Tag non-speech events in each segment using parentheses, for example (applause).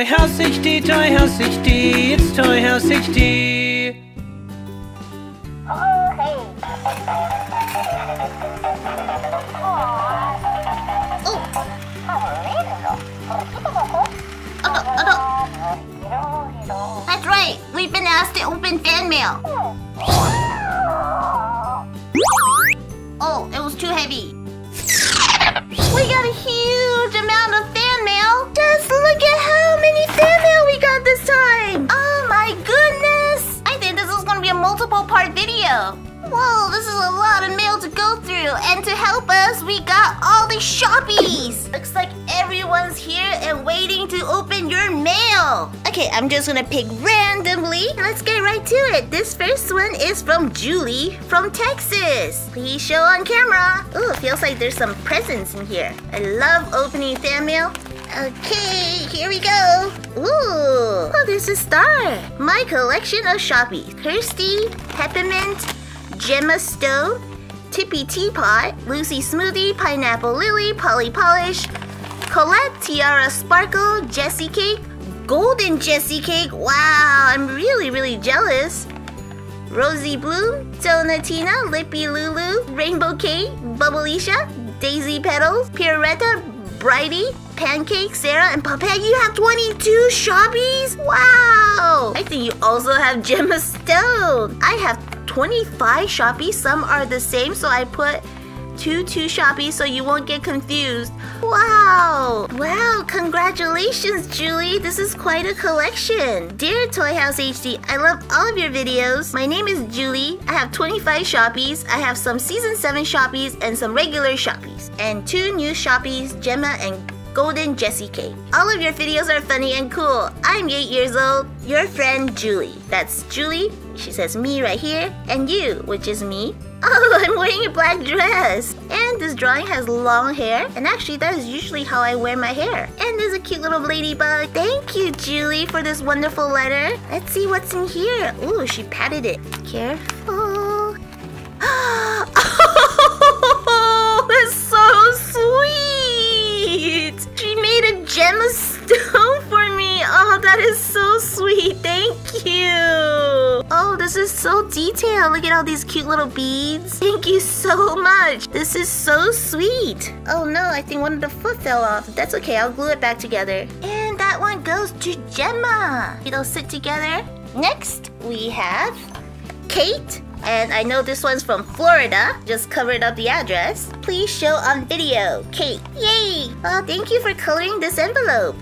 Toy House HD, Toy House HD, it's Toy House HD. That's right. We've been asked to open fan mail. Oh, it was too heavy. We got a huge amount of fan mail. Just look at how multiple part video. Whoa, this is a lot of mail to go through. And to help us, we got all the shoppies. Looks like everyone's here and waiting to open your mail. Okay, I'm just gonna pick randomly. Let's get right to it. This first one is from Julie from Texas. Please show on camera. Ooh, feels like there's some presents in here. I love opening fan mail. Okay, here we go. Ooh, oh, there's a star. My collection of Shoppies. Kirstea, Peppermint, Gemma Stone, Tippy Teapot, Lucy Smoothie, Pineapple Lily, Polli Polish, Colette, Tiara Sparkle, Jessicake, Golden Jessicake. Wow, I'm really, really jealous. Rosie Bloom, Donatina, Lippy Lulu, Rainbow Kate, Bubbleisha, Daisy Petals, Pirouetta, Brighty, Pancake, Sarah, and Papaya. You have 22 shoppies? Wow! I think you also have Gemma Stone. I have 25 shoppies. Some are the same, so I put two two shoppies so you won't get confused. Wow! Wow, congratulations, Julie. This is quite a collection. Dear Toy House HD, I love all of your videos. My name is Julie. I have 25 shoppies. I have some season 7 shoppies and some regular shoppies. And two new shoppies, Gemma and Golden Jessicake. All of your videos are funny and cool. I'm 8 years old. Your friend Julie. That's Julie. She says me right here. And you, which is me. (laughs) Oh, I'm wearing a black dress. And this drawing has long hair. And actually, that is usually how I wear my hair. And there's a cute little ladybug. Thank you, Julie, for this wonderful letter. Let's see what's in here. Ooh, she patted it. Careful. That is so sweet. Thank you. Oh, this is so detailed. Look at all these cute little beads. Thank you so much. This is so sweet. Oh no, I think one of the foot fell off. That's okay. I'll glue it back together. And that one goes to Gemma. It'll sit together. Next, we have Kate. And I know this one's from Florida. Just covered up the address. Please show on video. Kate. Yay! Oh, thank you for coloring this envelope.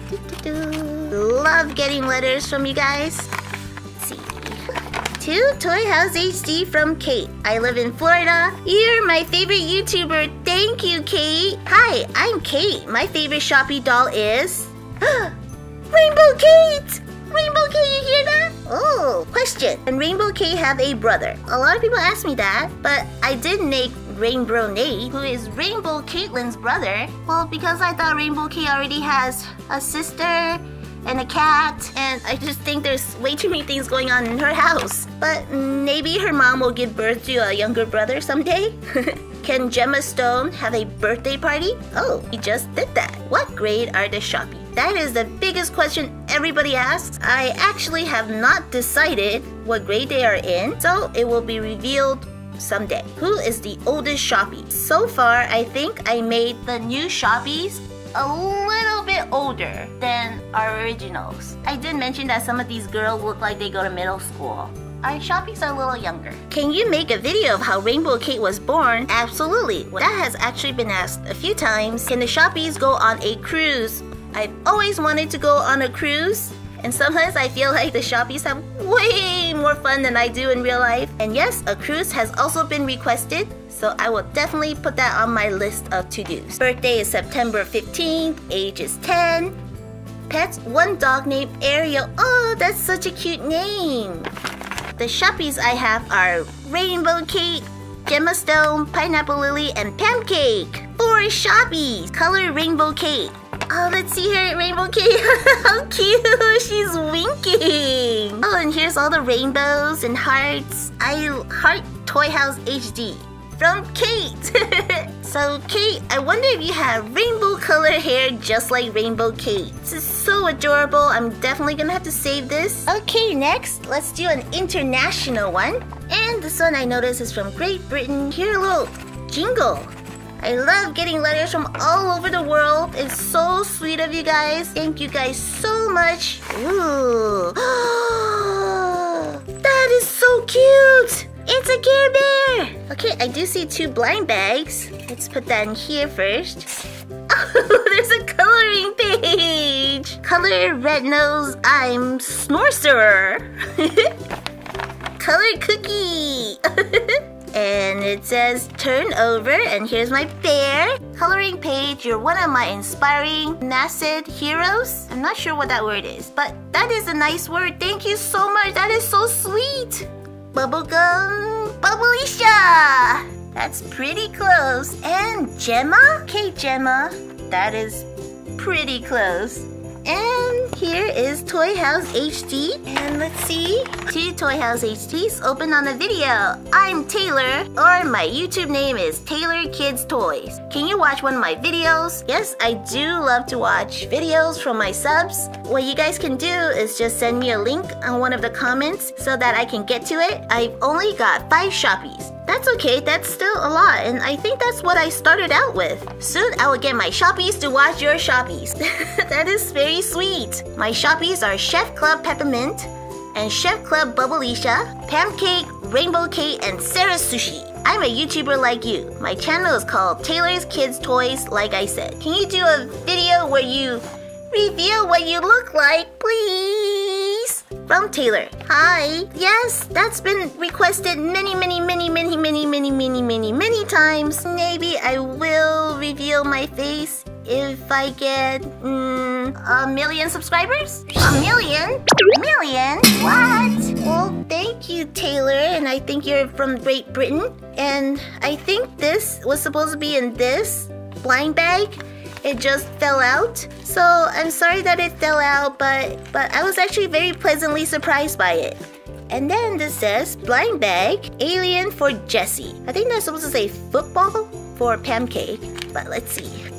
Love getting letters from you guys. Let's see. To Toy House HD from Kate. I live in Florida. You're my favorite YouTuber. Thank you, Kate. Hi, I'm Kate. My favorite Shoppie doll is... (gasps) Rainbow Kate! Rainbow Kate, you hear that? Oh, question. And Rainbow Kate have a brother? A lot of people ask me that, but I did make Rainbow Nate, who is Rainbow Caitlin's brother. Well, because I thought Rainbow Kate already has a sister and a cat, and I just think there's way too many things going on in her house. But maybe her mom will give birth to a younger brother someday? (laughs) Can Gemma Stone have a birthday party? Oh, he just did that. What grade are the Shoppie? That is the biggest question everybody asks. I actually have not decided what grade they are in, so it will be revealed someday. Who is the oldest Shoppie? So far, I think I made the new Shoppies a little bit older than our originals. I did mention that some of these girls look like they go to middle school. Our Shoppies are a little younger. Can you make a video of how Rainbow Kate was born? Absolutely. That has actually been asked a few times. Can the Shoppies go on a cruise? I've always wanted to go on a cruise. And sometimes I feel like the Shoppies have way more fun than I do in real life. And yes, a cruise has also been requested, so I will definitely put that on my list of to-dos. Birthday is September 15th, age is 10. Pets, one dog named Ariel. Oh, that's such a cute name. The Shoppies I have are Rainbow Kate, Gemma Stone, Pineapple Lily, and Pancake. Four Shoppies. Color Rainbow Kate. Oh, let's see her at Rainbow Kate. (laughs) How cute. She's winking. Oh, and here's all the rainbows and hearts. I heart Toy House HD. from Kate. (laughs) so, Kate, I wonder if you have rainbow color hair just like Rainbow Kate. This is so adorable. I'm definitely gonna have to save this. Okay, next, let's do an international one. And this one I noticed is from Great Britain. Here, a little jingle. I love getting letters from all over the world. It's so sweet of you guys. Thank you guys so much. Ooh. (gasps) that is so cute. It's a Care Bear. Okay, I do see two blind bags. Let's put that in here first. (laughs) Oh, there's a coloring page. Color red nose, I'm Snorcer. (laughs) Color cookie. (laughs) and it says turn over and here's my bear. Coloring page you're one of my inspiring nascent heroes. I'm not sure what that word is but that is a nice word. Thank you so much. That is so sweet. Bubblegum bubbleisha that's pretty close. And gemma? Okay gemma. That is pretty close. And here is Toy House HD. And let's see. Two Toy House HDs open on the video. I'm Taylor, or my YouTube name is Taylor Kids Toys. Can you watch one of my videos? Yes, I do love to watch videos from my subs. What you guys can do is just send me a link on one of the comments so that I can get to it. I've only got five Shoppies. That's okay, that's still a lot, and I think that's what I started out with. Soon I will get my Shoppies to watch your Shoppies. (laughs) that is very sweet. My Shoppies are Chef Club Peppermint and Chef Club Bubbleisha, Pam Cake, Rainbow Kate, and Sarah Sushi. I'm a YouTuber like you. My channel is called Taylor's Kids Toys, like I said. Can you do a video where you reveal what you look like, please? From Taylor. Hi. Yes, that's been requested many, many, many, many, many, many, many, many, many times. Maybe I will reveal my face if I get mm, a million subscribers? A million? A Million? What? Well, thank you, Taylor. And I think you're from Great Britain. And I think this was supposed to be in this blind bag it just fell out. So I'm sorry that it fell out, but but I was actually very pleasantly surprised by it. And then this says blind bag, alien for Jesse. I think that's supposed to say football for Pancake, but let's see. (laughs)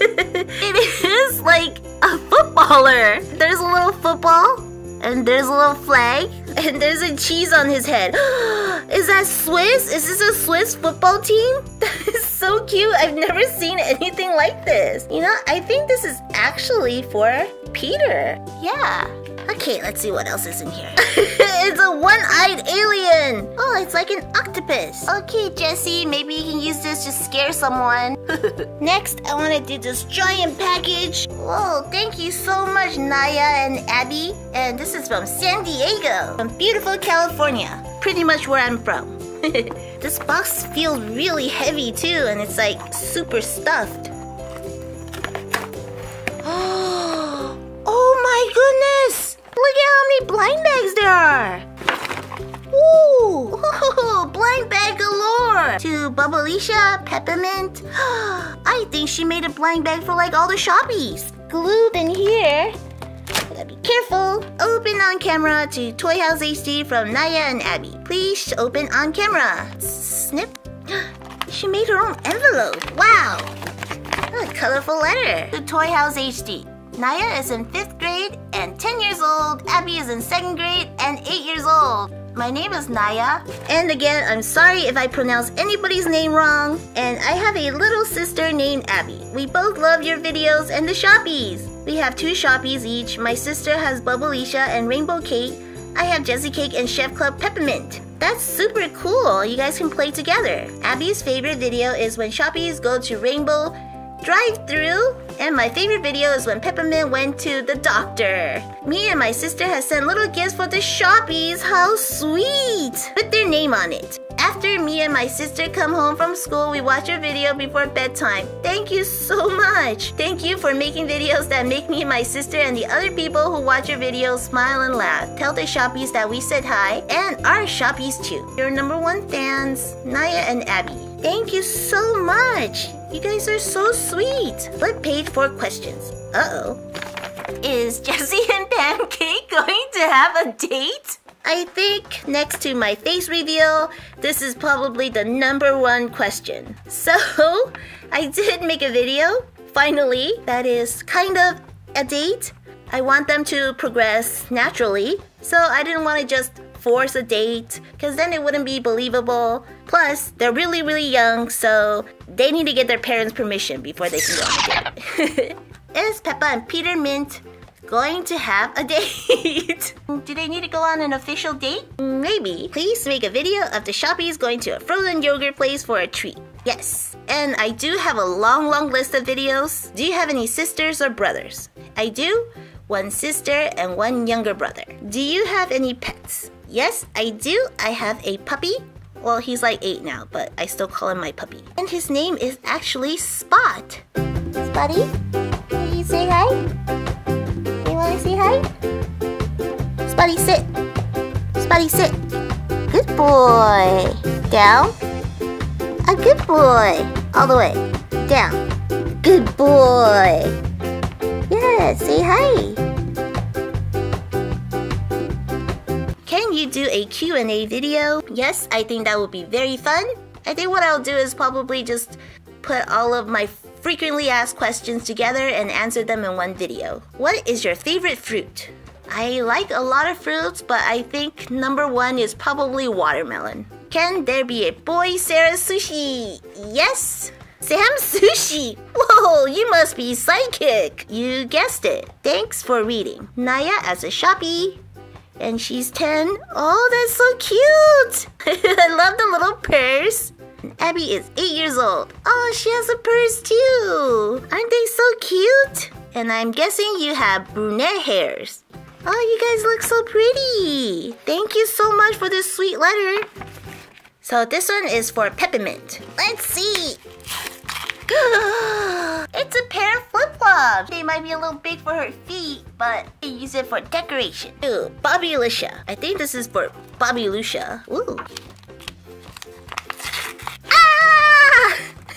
it is like a footballer. There's a little football, and there's a little flag, and there's a cheese on his head. (gasps) is that Swiss? Is this a Swiss football team? (laughs) That is so cute. I've never seen anything like this. You know, I think this is actually for Peter. Yeah. Okay, let's see what else is in here. (laughs) it's a one-eyed alien. Oh, it's like an octopus. Okay, Jesse, maybe you can use this to scare someone. (laughs) Next, I want to do this giant package. Whoa, thank you so much, Naya and Abby. And this is from San Diego, from beautiful California. Pretty much where I'm from. (laughs) this box feels really heavy too, and it's like super stuffed. (gasps) oh my goodness! Look at how many blind bags there are! Ooh, ooh (laughs) blind bag galore! To Bubbleisha, Peppermint. (gasps) I think she made a blind bag for like all the shoppies. Glued in here. Careful. Open on camera to Toy House HD from Naya and Abby. Please open on camera. Snip. (gasps) She made her own envelope. Wow. A colorful letter to Toy House HD. Naya is in 5th grade and 10 years old. Abby is in 2nd grade and 8 years old. My name is Naya. And again, I'm sorry if I pronounce anybody's name wrong. And I have a little sister named Abby. We both love your videos and the Shoppies. We have two Shoppies each. My sister has Bubbleisha and Rainbow Kate. I have Jessicake and Chef Club Peppermint. That's super cool. You guys can play together. Abby's favorite video is when Shoppies go to Rainbow drive through. And my favorite video is when Peppermint went to the doctor. Me and my sister have sent little gifts for the Shoppies. How sweet! Put their name on it. After me and my sister come home from school, we watch your video before bedtime. Thank you so much. Thank you for making videos that make me, my sister, and the other people who watch your videos smile and laugh. Tell the Shoppies that we said hi, and our Shoppies too. Your number one fans, Naya and Abby. Thank you so much. You guys are so sweet. Flip page for questions. Uh-oh. Is Jessie and Pancake (laughs) going to have a date? I think next to my face reveal, this is probably the number one question. So, (laughs) I did make a video, finally, that is kind of a date. I want them to progress naturally, so I didn't want to just force a date because then it wouldn't be believable. Plus, they're really, really young, so they need to get their parents' permission before they can go on a date. (laughs) is Peppa and Peter Mint going to have a date? (laughs) Do they need to go on an official date? Maybe. Please make a video of the Shoppies going to a frozen yogurt place for a treat. Yes. And I do have a long, long list of videos. Do you have any sisters or brothers? I do. One sister and one younger brother. Do you have any pets? Yes, I do. I have a puppy. Well, he's like eight now, but I still call him my puppy. And his name is actually Spot. Spotty, can you say hi? You wanna say hi? Spotty, sit. Spotty, sit. Good boy. Down. A good boy. All the way. Down. Good boy. Yeah, say hi. You do a Q&A video? Yes, I think that would be very fun. I think what I'll do is probably just put all of my frequently asked questions together and answer them in one video. What is your favorite fruit? I like a lot of fruits, but I think number one is probably watermelon. Can there be a boy Sarah Sushi? Yes! Sam Sushi! (laughs) Whoa, you must be psychic! You guessed it. Thanks for reading. Naya as a Shoppy and she's 10. Oh, that's so cute! (laughs) I love the little purse. Abby is 8 years old. Oh, she has a purse too. Aren't they so cute? And I'm guessing you have brunette hairs. Oh, you guys look so pretty. Thank you so much for this sweet letter. So this one is for Peppermint. Let's see. It's a pair of flip-flops. They might be a little big for her feet, but they use it for decoration. Ooh, Bobby Lucia. I think this is for Bobby Lucia. Ooh. Ah! (laughs)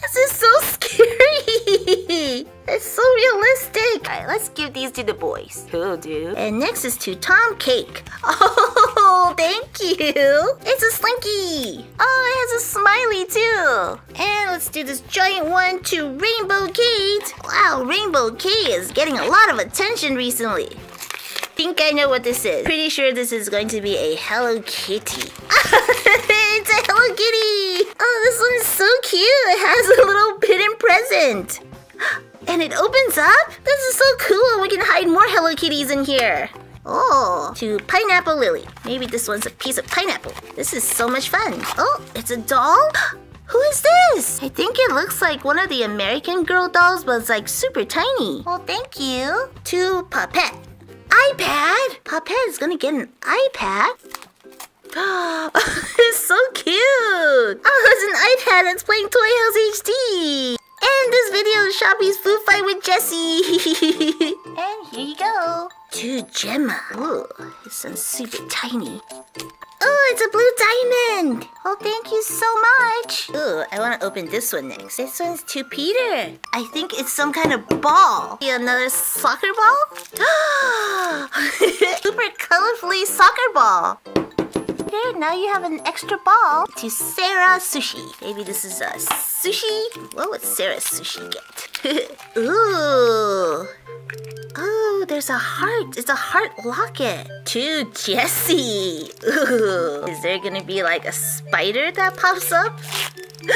this is so scary. (laughs) It's so realistic. All right, let's give these to the boys. Cool, dude. And next is to Tom Cake. (laughs) Oh, Oh, thank you. It's a slinky. Oh, it has a smiley too. And let's do this giant one to Rainbow Kate. Wow, Rainbow Kate is getting a lot of attention recently. Think I know what this is. Pretty sure this is going to be a Hello Kitty. (laughs) it's a Hello Kitty. Oh, this one's so cute. It has a little hidden present. (gasps) And it opens up? This is so cool. We can hide more Hello Kitties in here. Oh, to Pineapple Lily. Maybe this one's a piece of pineapple. This is so much fun. Oh, it's a doll? (gasps) Who is this? I think it looks like one of the American Girl dolls, but it's like super tiny. Well, thank you. To Popette. iPad? Popette is gonna get an iPad? (gasps) it's so cute! Oh, it's an iPad that's playing Toy House HD! And this video is Shoppy's food fight with Jessie. (laughs) and here you go. To Gemma. Ooh, this one's super tiny. Oh, it's a blue diamond. Oh, thank you so much. Ooh, I want to open this one next. This one's to Peter. I think it's some kind of ball. Another soccer ball? (gasps) super colorfully soccer ball. Okay, now you have an extra ball to Sarah Sushi. Maybe this is a sushi? What would Sarah Sushi get? (laughs) Ooh. Oh, there's a heart. It's a heart locket. To Jessie. Ooh. Is there gonna be like a spider that pops up? (laughs)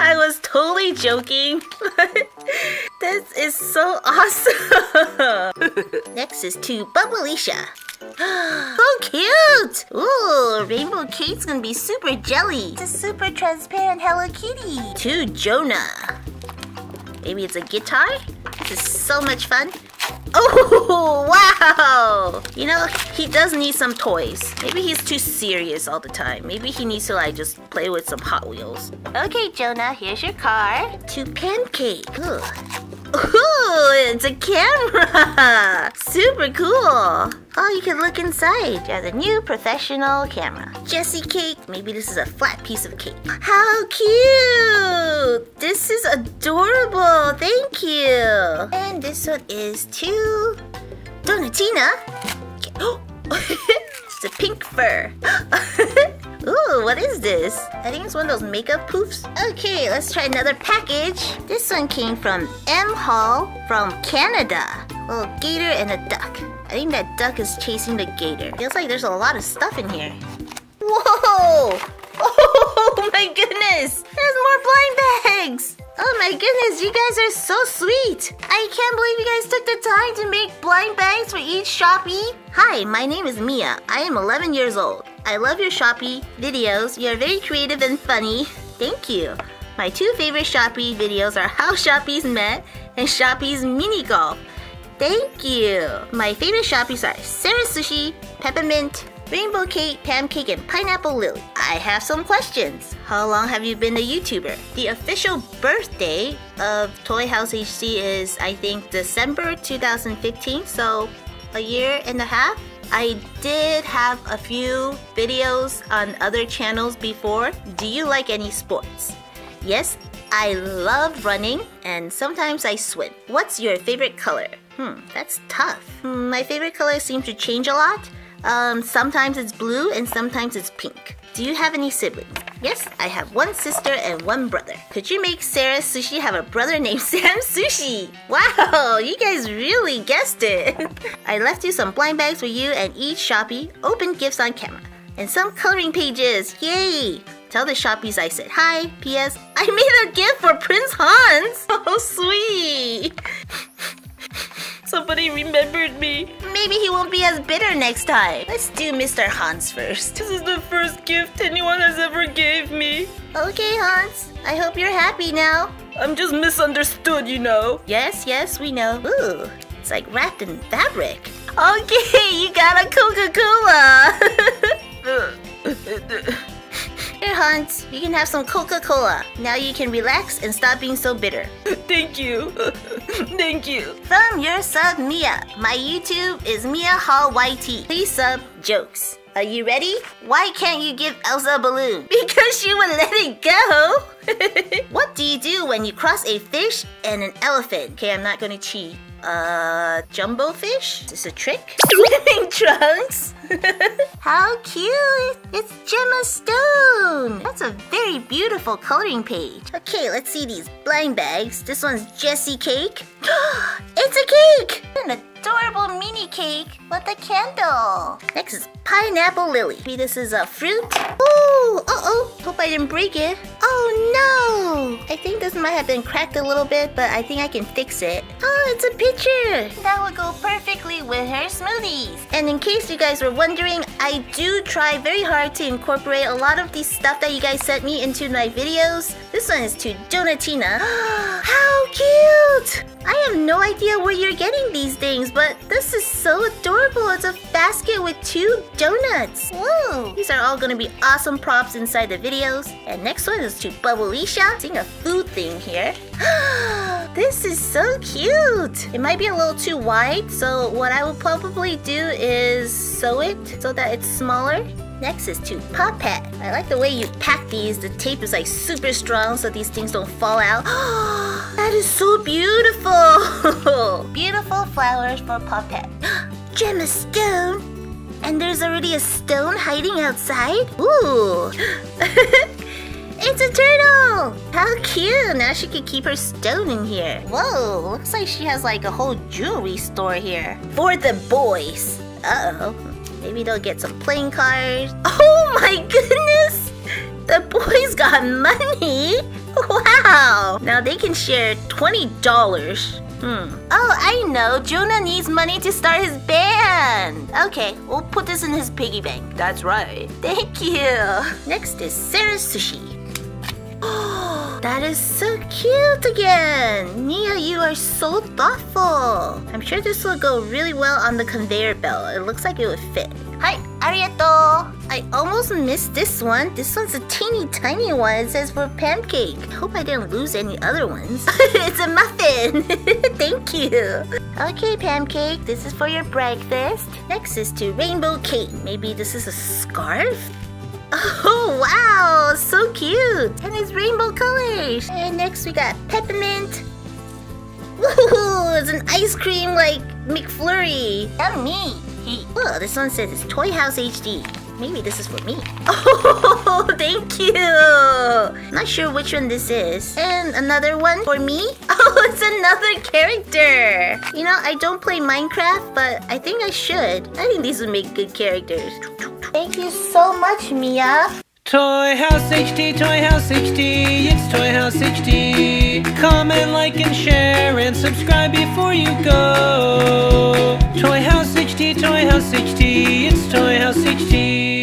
I was totally joking. (laughs) this is so awesome. (laughs) Next is to Bubbleisha. (gasps) so cute! Ooh, Rainbow Kate's gonna be super jelly. It's a super transparent Hello Kitty. To Jonah. Maybe it's a guitar? This is so much fun. Oh, (laughs) wow! You know, he does need some toys. Maybe he's too serious all the time. Maybe he needs to like just play with some Hot Wheels. Okay, Jonah, here's your car. To Pancake. Ooh. Ooh, it's a camera! (laughs) Super cool! Oh, you can look inside. There's a new professional camera. Jessicake. Maybe this is a flat piece of cake. How cute! This is adorable. Thank you. And this one is to Donatina. Oh, (gasps) it's a pink fur. (laughs) Ooh, what is this? I think it's one of those makeup poofs. Okay, let's try another package. This one came from M Hall from Canada. A little gator and a duck. I think that duck is chasing the gator. Feels like there's a lot of stuff in here. Whoa! (laughs) Oh my goodness! There's more blind bags! Oh my goodness, you guys are so sweet! I can't believe you guys took the time to make blind bags for each Shoppie. Hi, my name is Mia. I am 11 years old. I love your Shoppie videos. You are very creative and funny. Thank you. My two favorite Shoppie videos are How Shoppies Met and Shoppie's Mini Golf. Thank you. My favorite Shoppies are Sarah Sushi, Peppermint, Rainbow Kate, Pancake, and Pineapple Lily. I have some questions. How long have you been a YouTuber? The official birthday of Toy House HD is, I think, December 2015, so a year and a half. I did have a few videos on other channels before. Do you like any sports? Yes, I love running and sometimes I swim. What's your favorite color? Hmm, that's tough. Hmm, my favorite color seems to change a lot. Um, sometimes it's blue and sometimes it's pink. Do you have any siblings? Yes, I have one sister and one brother. Could you make Sarah Sushi have a brother (laughs) named Sam Sushi? Wow, you guys really guessed it. (laughs) I left you some blind bags for you and each Shoppie. Open gifts on camera. And some coloring pages. Yay! Tell the Shoppies I said hi. P.S. I made a gift for Prince Hans. (laughs) Oh, sweet. (laughs) Somebody remembered me. Maybe he won't be as bitter next time. Let's do Mr. Hans first. This is the first gift anyone has ever gave me. Okay, Hans. I hope you're happy now. I'm just misunderstood, you know. Yes, yes, we know. Ooh, it's like wrapped in fabric. Okay, (laughs) you got a Coca-Cola. (laughs) Here, Hans, you can have some Coca-Cola. Now you can relax and stop being so bitter. (laughs) Thank you. (laughs) Thank you. From your sub, Mia. My YouTube is Mia Hall YT. Please sub jokes. Are you ready? Why can't you give Elsa a balloon? (laughs) Because she would let it go. what do you do when you cross a fish and an elephant? Okay, I'm not gonna cheat. Uh, jumbo fish? Is this a trick? (laughs) Swimming trunks? (laughs) How cute! It's Gemma Stone! That's a very beautiful coloring page. Okay, let's see these blind bags. This one's Jessicake. (gasps) it's a cake! An adorable mini cake with a candle. Next is Pineapple Lily. Maybe this is a fruit. Ooh, uh-oh. Hope I didn't break it. Oh no! I think this might have been cracked a little bit, but I think I can fix it. Oh, it's a picture! That would go perfectly with her smoothies. And in case you guys were wondering, I do try very hard to incorporate a lot of the stuff that you guys sent me into my videos. This one is to Donatina. (gasps) How cute! I have no idea where you're getting these things, but this is so adorable. It's a basket with two donuts. Whoa! These are all gonna be awesome props inside the videos. And next one is to Bubbleisha. Seeing a food thing here. (gasps) this is so cute. It might be a little too wide, so what I will probably do is sew it so that it's smaller. Next is to Popette. I like the way you pack these. The tape is like super strong so these things don't fall out. (gasps) that is so beautiful. (laughs) beautiful flowers for Popette. Gemma Stone. And there's already a stone hiding outside? Ooh. (laughs) It's a turtle! How cute! Now she can keep her stone in here. Whoa, looks like she has like a whole jewelry store here. For the boys. Uh-oh. Maybe they'll get some playing cards. (laughs) Oh my goodness! The boys got money! (laughs) Wow! Now they can share $20. Hmm. Oh, I know. Jonah needs money to start his band. Okay, we'll put this in his piggy bank. That's right. Thank you. Next is Sarah's Sushi. That is so cute again. Nia, you are so thoughtful. I'm sure this will go really well on the conveyor belt. It looks like it would fit. Hi, arigato. I almost missed this one. This one's a teeny tiny one. It says for pancake. I hope I didn't lose any other ones. (laughs) it's a muffin. (laughs) Thank you. Okay, pancake. This is for your breakfast. Next is to rainbow cake. Maybe this is a scarf? Oh, wow, so cute. And it's rainbow colors. And next we got peppermint. Woohoo, it's an ice cream like McFlurry. Yummy. Hey, oh, this one says it's Toy House HD. Maybe this is for me. (laughs) Oh, thank you. Not sure which one this is. And another one for me. (laughs) Oh, it's another character. You know, I don't play Minecraft, but I think I should. I think these would make good characters. Thank you so much, Mia. Toy House HD, Toy House HD, it's Toy House HD. Comment, like, and share, and subscribe before you go. Toy House HD, Toy House HD, it's Toy House HD.